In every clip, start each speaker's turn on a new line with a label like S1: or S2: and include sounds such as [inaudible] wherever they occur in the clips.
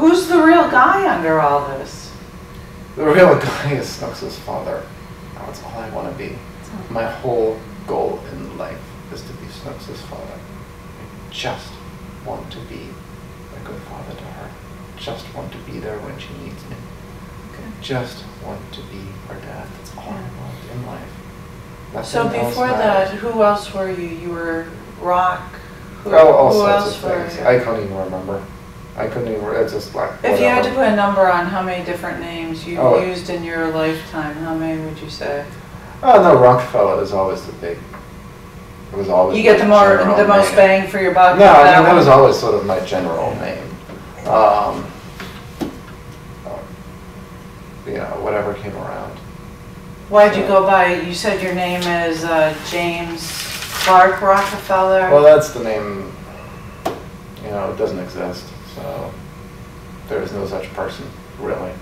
S1: Who's the real guy under all this?
S2: The real guy is Snooks' father. That's all I want to be. My whole goal in life is to be Snooks' father. I just want to be a good father to her. Just want to be there when she needs me. Just want to be her dad. That's all I want in life.
S1: So
S2: Nothing else
S1: before that, who else were you? You were rock? Who,
S2: Oh, all
S1: who
S2: sorts
S1: else
S2: of
S1: were
S2: things.
S1: you?
S2: I can't even remember. I couldn't even. It's just like.
S1: If you had to
S2: whatever.
S1: put a number on how many different names you
S2: Oh.
S1: used in your lifetime, how many would you say?
S2: Oh no, Rockefeller is always the big. It was always.
S1: You get the
S2: my
S1: more,
S2: general
S1: the most
S2: name.
S1: bang for your buck.
S2: No,
S1: with
S2: I
S1: that
S2: mean that
S1: one?
S2: was always sort of my general name. Um, you know, whatever came around.
S1: Why'd you go by, you said your name is uh, James Clark Rockefeller?
S2: Well, that's the name. You know, it doesn't exist, so there is no such person, really.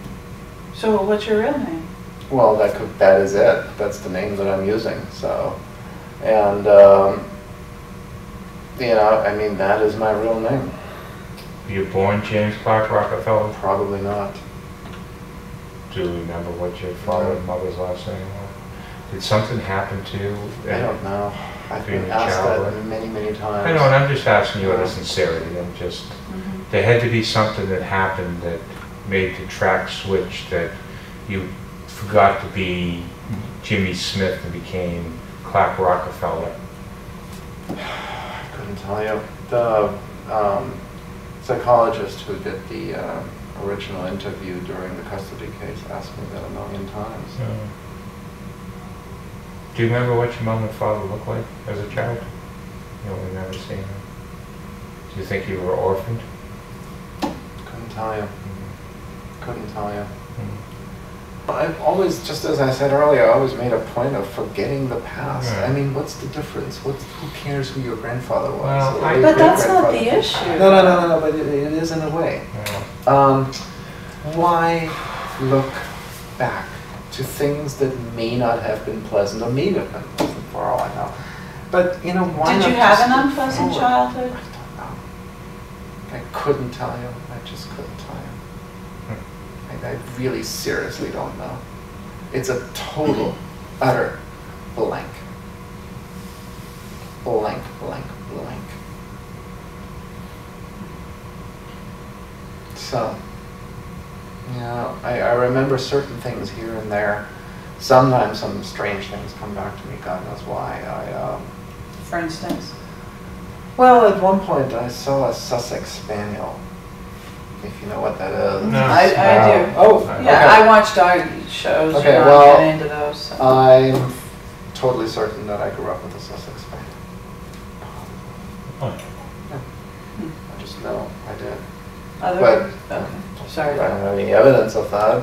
S1: So what's your real name?
S2: Well, that could, that is it. That's the name that I'm using. So, and um, you know, I mean, that is my real name.
S3: Were you born James Clark Rockefeller?
S2: Probably not.
S3: Do you remember what your father and mother's last name was? Did something happen to you?
S2: I don't know. I've been
S3: a
S2: asked that many, many times.
S3: I know, and I'm just asking you out of sincerity. I'm just,
S1: Mm-hmm.
S3: there had to be something that happened that made the track switch that you forgot to be Jimmy Smith and became Clark Rockefeller. [sighs]
S2: I couldn't tell you. The um, psychologist who did the uh, original interview during the custody case asked me that a million times.
S3: Do you remember what your mom and father looked like as a child? You don't remember seeing them? Do you think you were orphaned?
S2: Couldn't tell you. Couldn't tell you.
S3: Mhm.
S2: I've always, just as I said earlier, I always made a point of forgetting the past.
S3: Yeah.
S2: I mean, what's the difference? What's, who cares who your grandfather was?
S3: Well, I-
S2: your
S1: But that's not the issue.
S2: No, no, no, no, no, but it, it is in a way.
S3: Yeah.
S2: Um, why look back to things that may not have been pleasant or may have been pleasant for all I know? But, you know, why
S1: Did
S2: not
S1: you have an unpleasant
S2: forward?
S1: childhood?
S2: I don't know. I couldn't tell you. I just couldn't tell you. Hmm. I, I really seriously don't know. It's a total, [clears throat] utter blank. Blank, blank, blank. So, you know, I, I remember certain things here and there. Sometimes some strange things come back to me, God knows why. I, um,
S1: For instance?
S2: well, at one point I saw a Sussex Spaniel, if you know what that is.
S3: No.
S1: I, I do.
S2: Oh,
S3: Yeah,
S1: Yeah,
S2: okay.
S1: I watch dog shows, you
S2: Okay,
S1: know,
S2: well,
S1: I get into those. so.
S2: I'm totally certain that I grew up with a Sussex Spaniel.
S3: Oh.
S2: I just know I did.
S1: Other,
S2: but-
S1: okay, sorry.
S2: I don't have any evidence of that.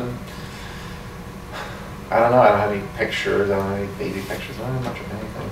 S2: I don't know. I don't have any pictures. I don't have any baby pictures. I don't have much of anything.